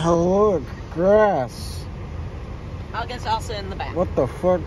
Oh, look, grass. I guess also in the back. What the fuck?